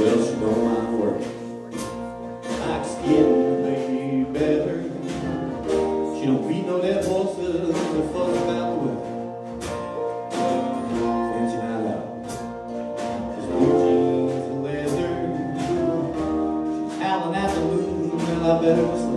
Well, she I'm working. I skin baby better. She don't beat no dead horses or fuss about the weather. She's the moon, well, I better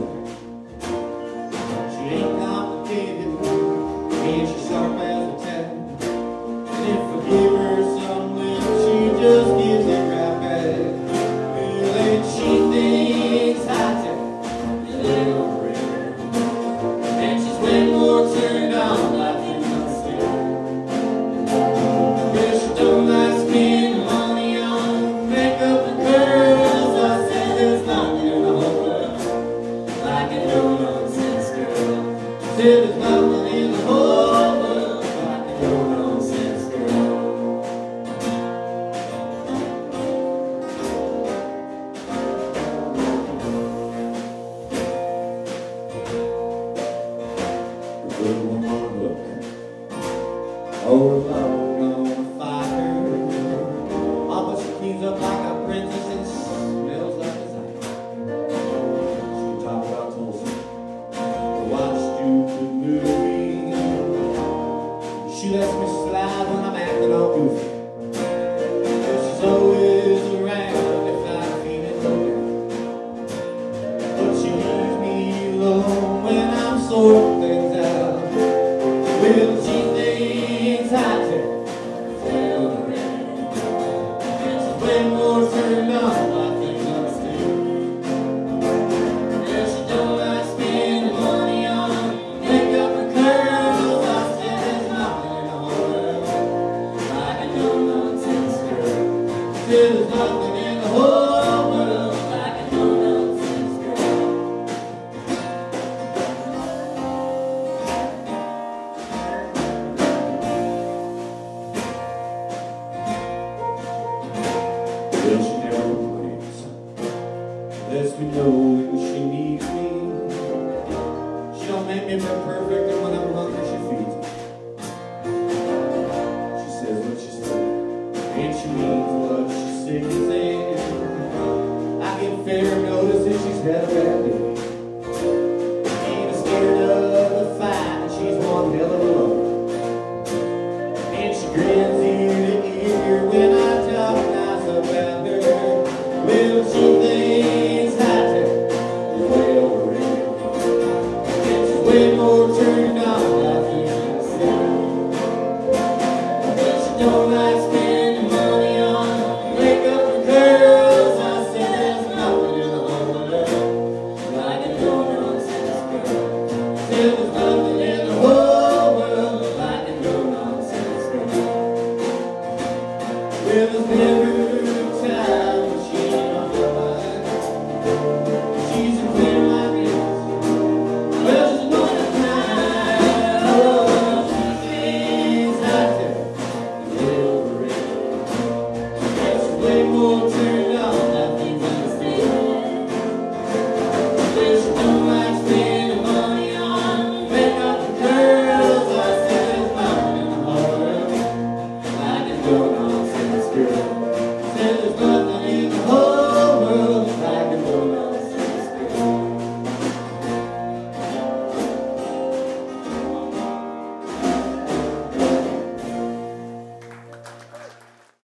good one wanna look She lets me slide when I'm acting all don't make me feel perfect, and when I'm hungry, she feeds death at scared of the fight, and she's more than a lover. And she grins ear to ear when I talk nice about her. She thinks way more. But she don't like There was never